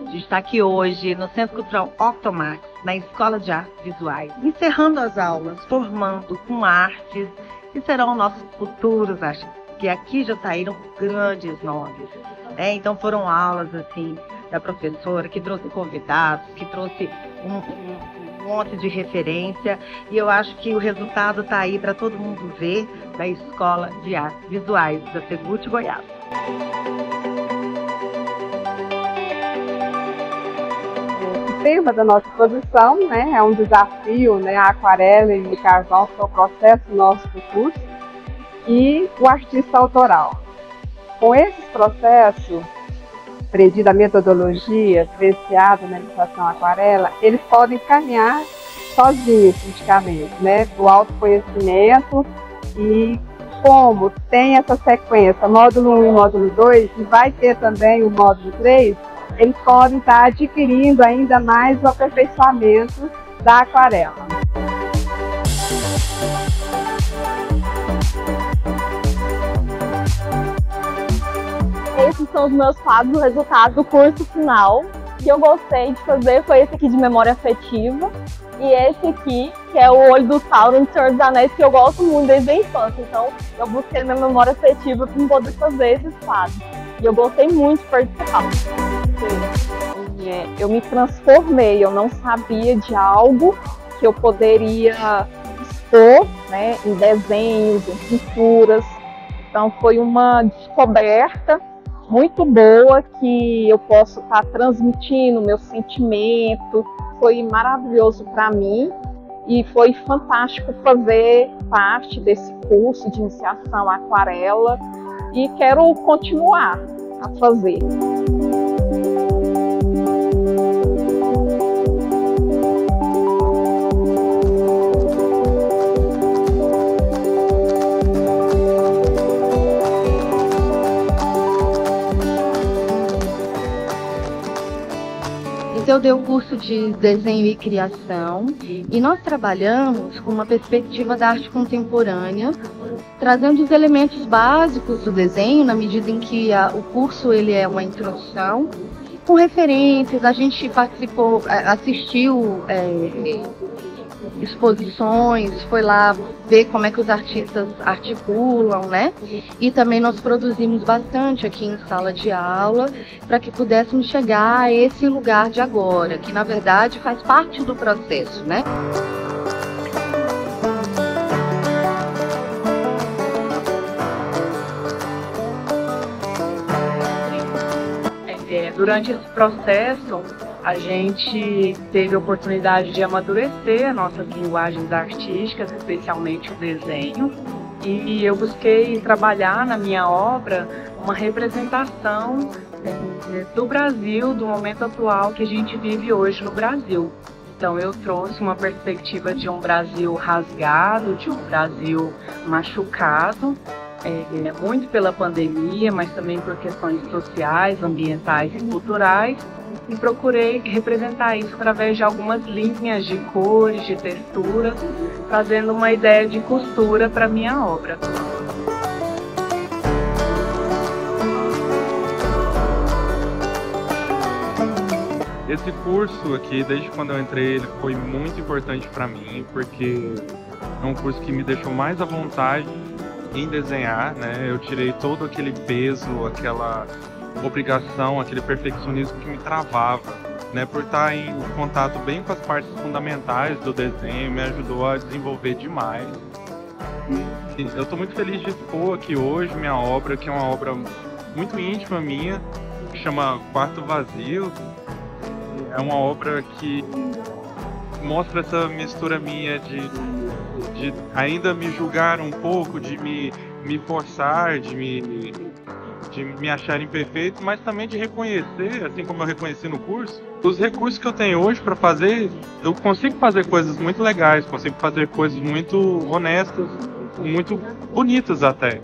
A está aqui hoje no Centro Cultural Octomax, na Escola de Artes Visuais, encerrando as aulas, formando com artes que serão nossos futuros artistas, que aqui já saíram grandes nomes. Né? Então foram aulas assim da professora que trouxe convidados, que trouxe um, um, monte de referência e eu acho que o resultado está aí para todo mundo ver da Escola de Artes Visuais da Segut Goiás. Tema da nossa exposição né, é um desafio, né, a aquarela e o carvão, que é o processo nosso do curso, e o artista autoral. Com esses processos, aprendido a metodologia diferenciada na ilustração aquarela, eles podem caminhar sozinhos, praticamente, né? O autoconhecimento e como tem essa sequência, módulo 1 e módulo 2, e vai ter também o módulo 3, eles podem estar adquirindo ainda mais o aperfeiçoamento da aquarela. esses são os meus quadros, o resultado do curso final. O que eu gostei de fazer foi esse aqui de memória afetiva. E esse aqui, que é o Olho do Sauron de Senhor dos Anéis, que eu gosto muito desde a infância. Então, eu busquei minha memória afetiva para poder fazer esses quadros. E eu gostei muito de participar. Eu me transformei, eu não sabia de algo que eu poderia expor né, em desenhos, em pinturas. Então, foi uma descoberta muito boa que eu posso estar tá transmitindo meu sentimento. Foi maravilhoso para mim e foi fantástico fazer parte desse curso de iniciação à aquarela e quero continuar a fazer. Eu dei o curso de desenho e criação e nós trabalhamos com uma perspectiva da arte contemporânea, trazendo os elementos básicos do desenho na medida em que a, o curso ele é uma introdução com referências. A gente participou, assistiu é, exposições, foi lá ver como é que os artistas articulam, né? E também nós produzimos bastante aqui em sala de aula para que pudéssemos chegar a esse lugar de agora, que na verdade faz parte do processo, né? É, durante esse processo, a gente teve a oportunidade de amadurecer nossas linguagens artísticas, especialmente o desenho, e eu busquei trabalhar na minha obra uma representação é, do Brasil, do momento atual que a gente vive hoje no Brasil. Então eu trouxe uma perspectiva de um Brasil rasgado, de um Brasil machucado, é, muito pela pandemia, mas também por questões sociais, ambientais e culturais, e procurei representar isso através de algumas linhas de cores, de texturas, fazendo uma ideia de costura para minha obra. Esse curso aqui, desde quando eu entrei, ele foi muito importante para mim, porque é um curso que me deixou mais à vontade em desenhar, né? Eu tirei todo aquele peso, aquela obrigação, aquele perfeccionismo que me travava, né? Por estar em contato bem com as partes fundamentais do desenho, me ajudou a desenvolver demais. E eu estou muito feliz de expor aqui hoje minha obra, que é uma obra muito íntima minha, que chama Quarto Vazio. É uma obra que mostra essa mistura minha de, de ainda me julgar um pouco, de me, me forçar, de me de me achar imperfeito, mas também de reconhecer, assim como eu reconheci no curso, os recursos que eu tenho hoje para fazer, eu consigo fazer coisas muito legais, consigo fazer coisas muito honestas, muito bonitas até.